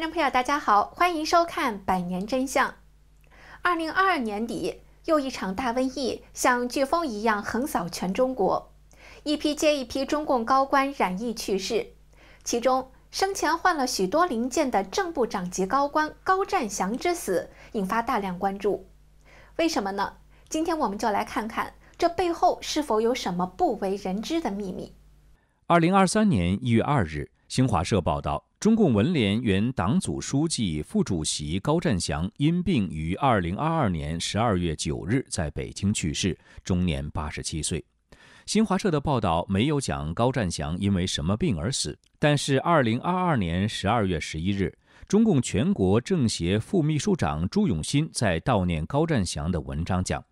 观众朋友，大家好，欢迎收看《百年真相》。二零二二年底，又一场大瘟疫像飓风一样横扫全中国，一批接一批中共高官染疫去世。其中，生前换了许多零件的正部长级高官高占祥之死引发大量关注。为什么呢？今天我们就来看看这背后是否有什么不为人知的秘密。二零二三年一月二日，新华社报道。中共文联原党组书记、副主席高占祥因病于二零二二年十二月九日在北京去世，终年八十七岁。新华社的报道没有讲高占祥因为什么病而死，但是二零二二年十二月十一日，中共全国政协副秘书长朱永新在悼念高占祥的文章讲。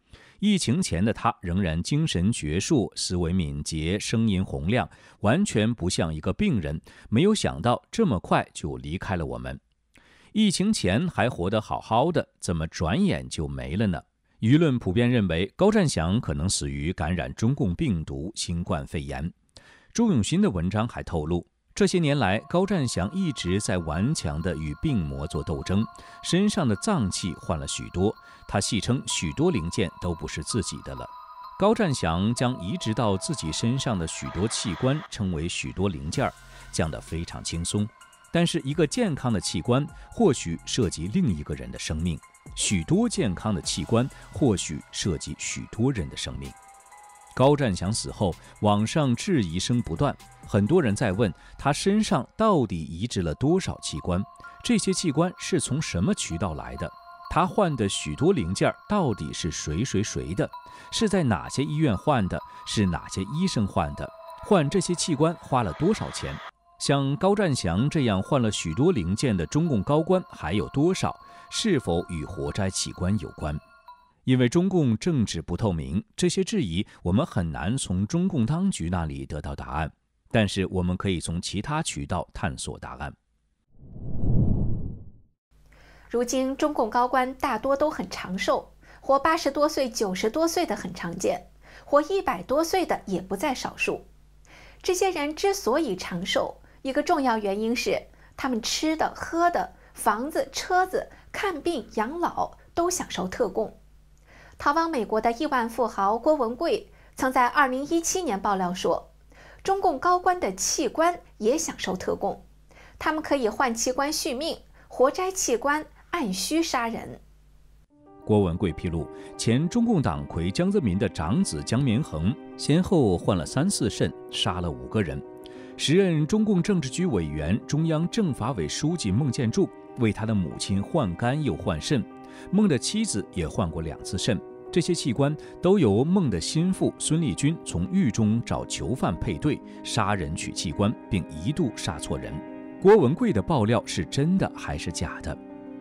疫情前的他仍然精神矍铄、思维敏捷、声音洪亮，完全不像一个病人。没有想到这么快就离开了我们。疫情前还活得好好的，怎么转眼就没了呢？舆论普遍认为高占祥可能死于感染中共病毒新冠肺炎。朱永新的文章还透露。这些年来，高占祥一直在顽强地与病魔做斗争，身上的脏器换了许多。他戏称许多零件都不是自己的了。高占祥将移植到自己身上的许多器官称为许多零件，讲得非常轻松。但是，一个健康的器官或许涉及另一个人的生命，许多健康的器官或许涉及许多人的生命。高占祥死后，网上质疑声不断，很多人在问他身上到底移植了多少器官，这些器官是从什么渠道来的？他换的许多零件到底是谁谁谁的？是在哪些医院换的？是哪些医生换的？换这些器官花了多少钱？像高占祥这样换了许多零件的中共高官还有多少？是否与活摘器官有关？因为中共政治不透明，这些质疑我们很难从中共当局那里得到答案。但是我们可以从其他渠道探索答案。如今中共高官大多都很长寿，活八十多岁、九十多岁的很常见，活一百多岁的也不在少数。这些人之所以长寿，一个重要原因是他们吃的、喝的、房子、车子、看病、养老都享受特供。逃往美国的亿万富豪郭文贵曾在2017年爆料说，中共高官的器官也享受特供，他们可以换器官续命，活摘器官，按需杀人。郭文贵披露，前中共党魁江泽民的长子江绵恒先后换了三四肾，杀了五个人。时任中共政治局委员、中央政法委书记孟建柱为他的母亲换肝又换肾。孟的妻子也换过两次肾，这些器官都由孟的心腹孙立军从狱中找囚犯配对，杀人取器官，并一度杀错人。郭文贵的爆料是真的还是假的？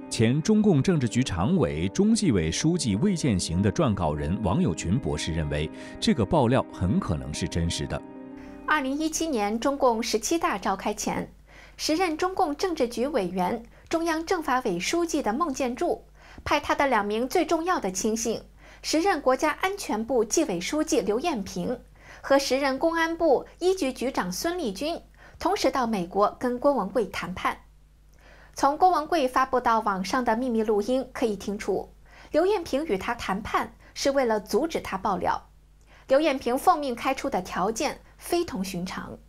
前中共政治局常委、中纪委书记魏建行的撰稿人王友群博士认为，这个爆料很可能是真实的。二零一七年中共十七大召开前，时任中共政治局委员、中央政法委书记的孟建柱。派他的两名最重要的亲信，时任国家安全部纪委书记刘艳平和时任公安部一局局长孙立军，同时到美国跟郭文贵谈判。从郭文贵发布到网上的秘密录音可以听出，刘艳平与他谈判是为了阻止他爆料。刘艳平奉命开出的条件非同寻常，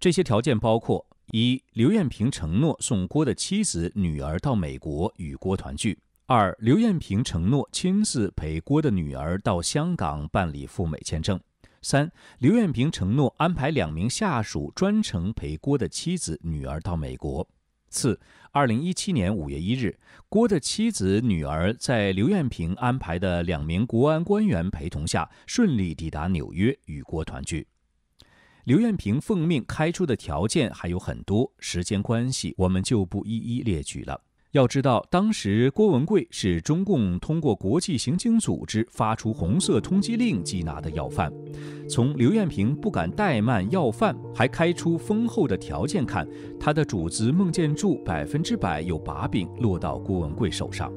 这些条件包括：一、刘艳平承诺送郭的妻子、女儿到美国与郭团聚。二，刘艳平承诺亲自陪郭的女儿到香港办理赴美签证。三，刘艳平承诺安排两名下属专程陪郭的妻子、女儿到美国。四，二零一七年五月一日，郭的妻子、女儿在刘艳平安排的两名国安官员陪同下，顺利抵达纽约与郭团聚。刘艳平奉命开出的条件还有很多，时间关系，我们就不一一列举了。要知道，当时郭文贵是中共通过国际刑警组织发出红色通缉令缉拿的要犯。从刘艳平不敢怠慢要犯，还开出丰厚的条件看，他的主子孟建柱百分之百有把柄落到郭文贵手上。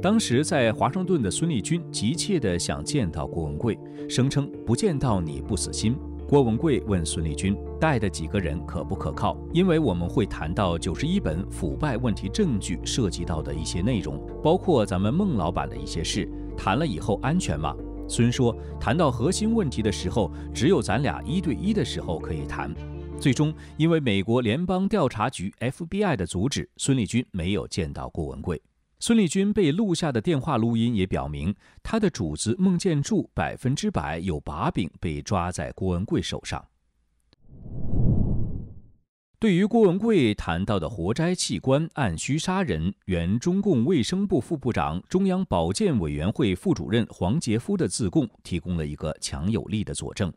当时在华盛顿的孙立军急切地想见到郭文贵，声称不见到你不死心。郭文贵问孙立军带的几个人可不可靠？因为我们会谈到九十一本腐败问题证据涉及到的一些内容，包括咱们孟老板的一些事，谈了以后安全吗？孙说，谈到核心问题的时候，只有咱俩一对一的时候可以谈。最终，因为美国联邦调查局 FBI 的阻止，孙立军没有见到郭文贵。孙立军被录下的电话录音也表明，他的主子孟建柱百分之百有把柄，被抓在郭文贵手上。对于郭文贵谈到的活摘器官、按需杀人，原中共卫生部副部长、中央保健委员会副主任黄杰夫的自供，提供了一个强有力的佐证。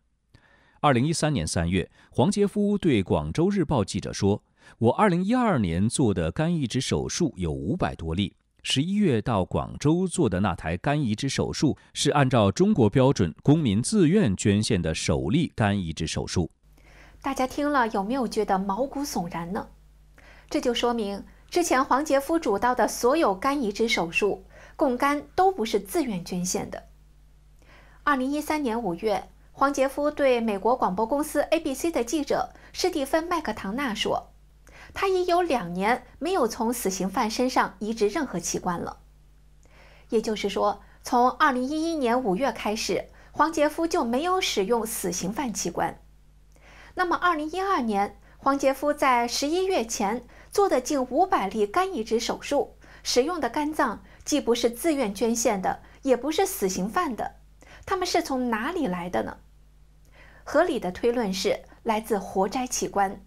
二零一三年三月，黄杰夫对广州日报记者说：“我二零一二年做的肝移植手术有五百多例。”十一月到广州做的那台肝移植手术是按照中国标准公民自愿捐献的首例肝移植手术。大家听了有没有觉得毛骨悚然呢？这就说明之前黄杰夫主刀的所有肝移植手术供肝都不是自愿捐献的。二零一三年五月，黄杰夫对美国广播公司 ABC 的记者史蒂芬·麦克唐纳说。他已有两年没有从死刑犯身上移植任何器官了，也就是说，从二零一一年五月开始，黄杰夫就没有使用死刑犯器官。那么，二零一二年，黄杰夫在十一月前做的近五百例肝移植手术，使用的肝脏既不是自愿捐献的，也不是死刑犯的，他们是从哪里来的呢？合理的推论是来自活摘器官。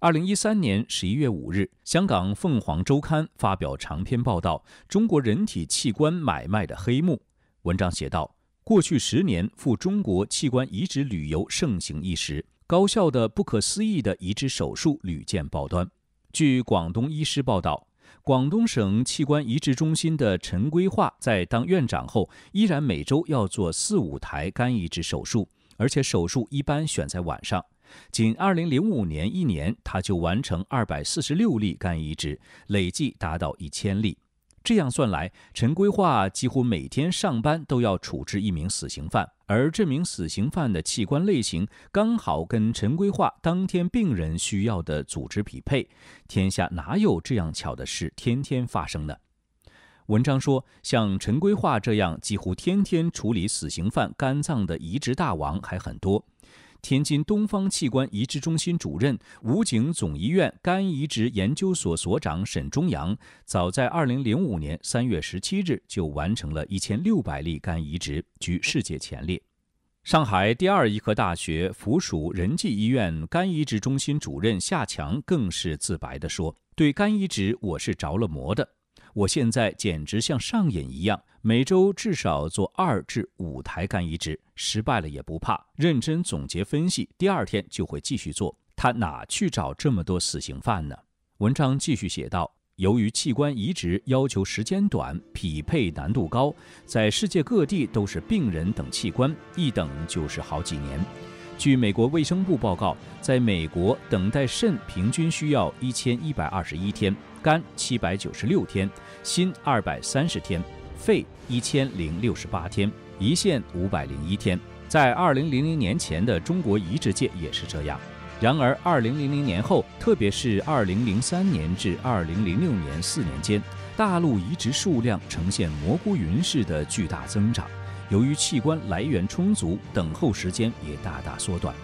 二零一三年十一月五日，香港《凤凰周刊》发表长篇报道《中国人体器官买卖的黑幕》。文章写道：过去十年，赴中国器官移植旅游盛行一时，高效的、不可思议的移植手术屡见报端。据广东医师报道，广东省器官移植中心的陈规划在当院长后，依然每周要做四五台肝移植手术，而且手术一般选在晚上。仅2005年一年，他就完成246例肝移植，累计达到一千例。这样算来，陈规划几乎每天上班都要处置一名死刑犯，而这名死刑犯的器官类型刚好跟陈规划当天病人需要的组织匹配。天下哪有这样巧的事天天发生呢？文章说，像陈规划这样几乎天天处理死刑犯肝脏的移植大王还很多。天津东方器官移植中心主任、武警总医院肝移植研究所所长沈忠阳，早在2005年3月17日就完成了一千六百例肝移植，居世界前列。上海第二医科大学附属仁济医院肝移植中心主任夏强更是自白地说：“对肝移植，我是着了魔的。”我现在简直像上瘾一样，每周至少做二至五台肝移植，失败了也不怕，认真总结分析，第二天就会继续做。他哪去找这么多死刑犯呢？文章继续写道：由于器官移植要求时间短，匹配难度高，在世界各地都是病人等器官，一等就是好几年。据美国卫生部报告，在美国等待肾平均需要一千一百二十一天，肝七百九十六天，心二百三十天，肺一千零六十八天，胰腺五百零一天。在二零零零年前的中国移植界也是这样。然而，二零零零年后，特别是二零零三年至二零零六年四年间，大陆移植数量呈现蘑菇云式的巨大增长。由于器官来源充足，等候时间也大大缩短。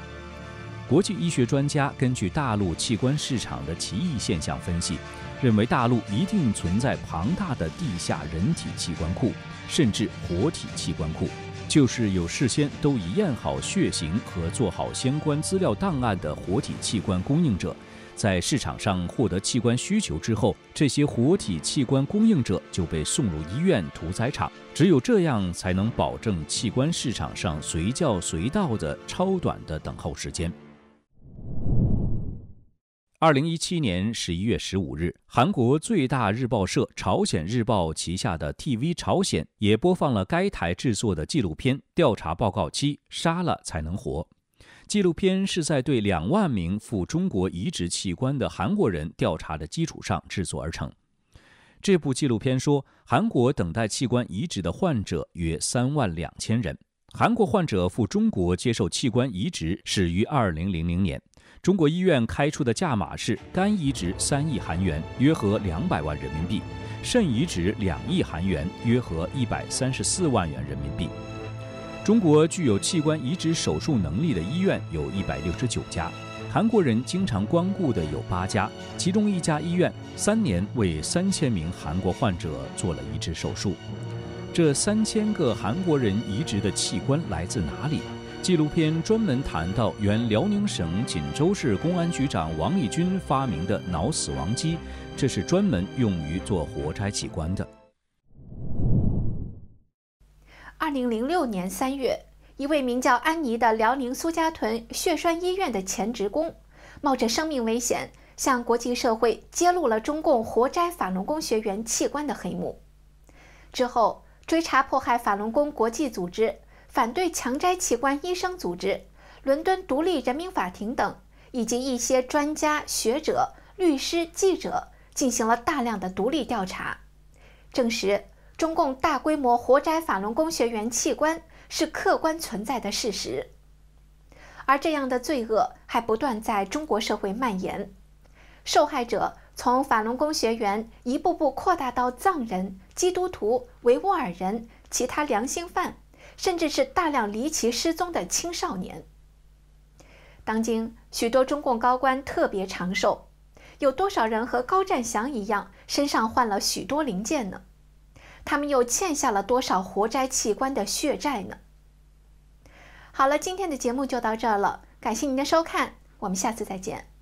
国际医学专家根据大陆器官市场的奇异现象分析，认为大陆一定存在庞大的地下人体器官库，甚至活体器官库，就是有事先都已验好血型和做好相关资料档案的活体器官供应者。在市场上获得器官需求之后，这些活体器官供应者就被送入医院屠宰场。只有这样，才能保证器官市场上随叫随到的超短的等候时间。二零一七年十一月十五日，韩国最大日报社朝鲜日报旗下的 TV 朝鲜也播放了该台制作的纪录片《调查报告七：杀了才能活》。纪录片是在对两万名赴中国移植器官的韩国人调查的基础上制作而成。这部纪录片说，韩国等待器官移植的患者约三万两千人。韩国患者赴中国接受器官移植始于2000年。中国医院开出的价码是：肝移植三亿韩元，约合两百万人民币；肾移植两亿韩元，约合一百三十四万元人民币。中国具有器官移植手术能力的医院有一百六十九家，韩国人经常光顾的有八家，其中一家医院三年为三千名韩国患者做了移植手术。这三千个韩国人移植的器官来自哪里？纪录片专门谈到，原辽宁省锦州市公安局长王立军发明的脑死亡机，这是专门用于做活摘器官的。二零零六年三月，一位名叫安妮的辽宁苏家屯血栓医院的前职工，冒着生命危险向国际社会揭露了中共活摘法轮功学员器官的黑幕。之后。追查迫害法轮功国际组织、反对强摘器官医生组织、伦敦独立人民法庭等，以及一些专家学者、律师、记者，进行了大量的独立调查，证实中共大规模活摘法轮功学员器官是客观存在的事实。而这样的罪恶还不断在中国社会蔓延，受害者。从法轮功学员一步步扩大到藏人、基督徒、维吾尔人、其他良心犯，甚至是大量离奇失踪的青少年。当今许多中共高官特别长寿，有多少人和高占祥一样身上换了许多零件呢？他们又欠下了多少活摘器官的血债呢？好了，今天的节目就到这儿了，感谢您的收看，我们下次再见。